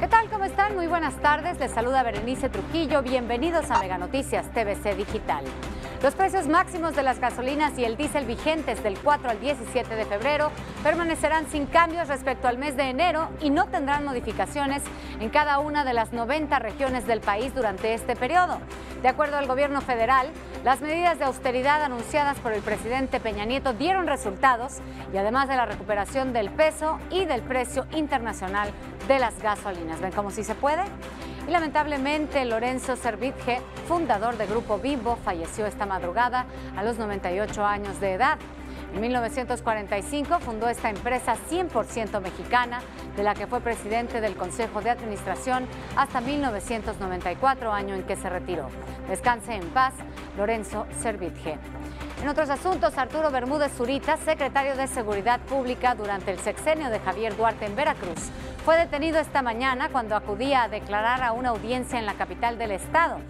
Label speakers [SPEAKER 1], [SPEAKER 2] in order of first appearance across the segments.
[SPEAKER 1] ¿Qué tal? ¿Cómo están? Muy buenas tardes. Les saluda Berenice Trujillo. Bienvenidos a Mega Noticias TVC Digital. Los precios máximos de las gasolinas y el diésel vigentes del 4 al 17 de febrero permanecerán sin cambios respecto al mes de enero y no tendrán modificaciones en cada una de las 90 regiones del país durante este periodo. De acuerdo al gobierno federal, las medidas de austeridad anunciadas por el presidente Peña Nieto dieron resultados y además de la recuperación del peso y del precio internacional de las gasolinas. ¿Ven cómo sí se puede? Y lamentablemente Lorenzo Servitje, fundador de Grupo Bimbo, falleció esta madrugada a los 98 años de edad. En 1945 fundó esta empresa 100% mexicana, de la que fue presidente del Consejo de Administración hasta 1994, año en que se retiró. Descanse en paz, Lorenzo Servitje. En otros asuntos, Arturo Bermúdez Zurita, secretario de Seguridad Pública durante el sexenio de Javier Duarte en Veracruz, fue detenido esta mañana cuando acudía a declarar a una audiencia en la capital del estado.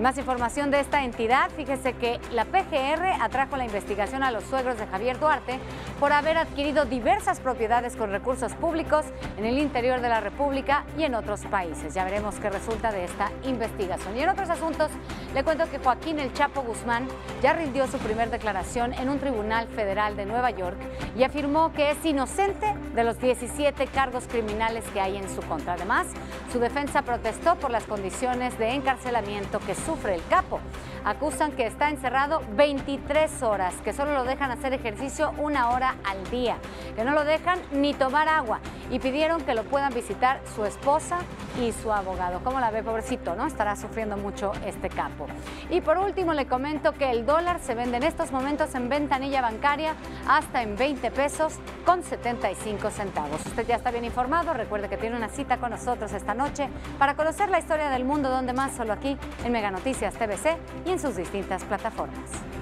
[SPEAKER 1] Más información de esta entidad, fíjese que la PGR atrajo la investigación a los suegros de Javier Duarte por haber adquirido diversas propiedades con recursos públicos en el interior de la República y en otros países. Ya veremos qué resulta de esta investigación. Y en otros asuntos, le cuento que Joaquín El Chapo Guzmán ya rindió su primer declaración en un tribunal federal de Nueva York y afirmó que es inocente de los 17 cargos criminales que hay en su contra. Además, su defensa protestó por las condiciones de encarcelamiento que sufre el capo. Acusan que está encerrado 23 horas, que solo lo dejan hacer ejercicio una hora al día, que no lo dejan ni tomar agua y pidieron que lo puedan visitar su esposa y su abogado. ¿Cómo la ve, pobrecito? ¿No? Estará sufriendo mucho este capo. Y por último, le comento que el dólar se vende en estos momentos en ventanilla bancaria hasta en 20 pesos con 75 centavos. Usted ya está bien informado. Recuerde que tiene una cita con nosotros esta noche para conocer la historia del mundo, donde más, solo aquí en Mega Noticias TVC y en sus distintas plataformas.